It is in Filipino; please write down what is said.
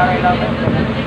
kailangan.